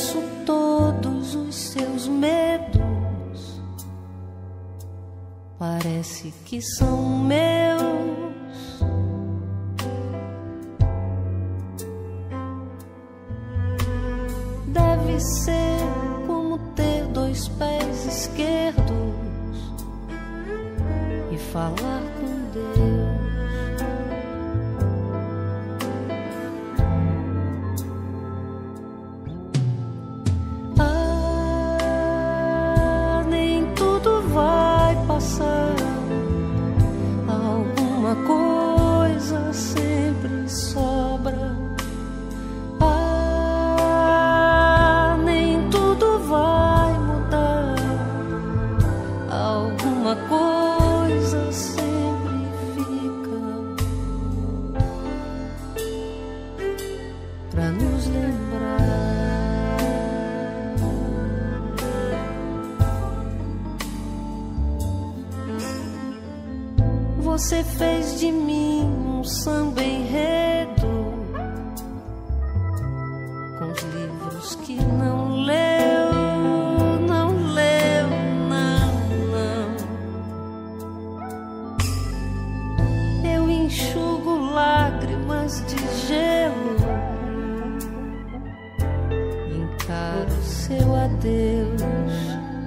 esqueço todos os seus medos. Parece que são meus. Deve ser como ter dois pés esquerdos e falar Alguma coisa sempre fica pra nos lembrar. Você fez de mim um samba enredo com os livros que não leu, enxugo lágrimas de gelo, encaro seu adeus.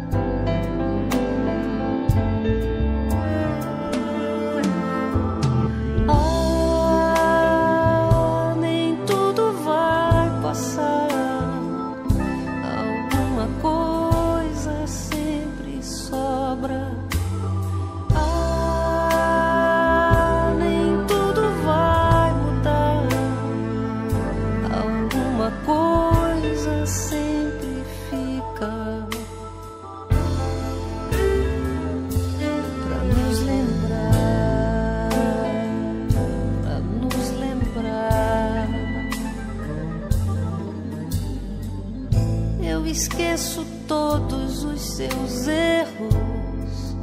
Eu esqueço todos os seus erros,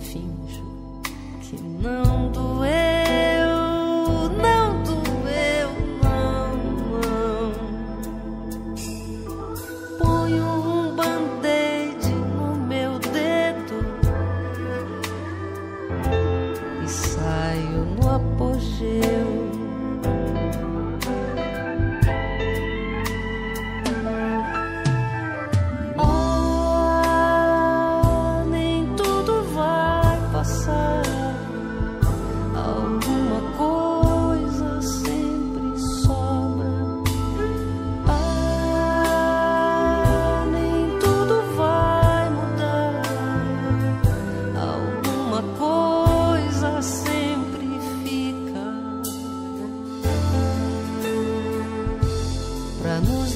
finjo que não doeu, não doeu, não, não. Ponho um band-aid no meu dedo e saio no apogeu. Pra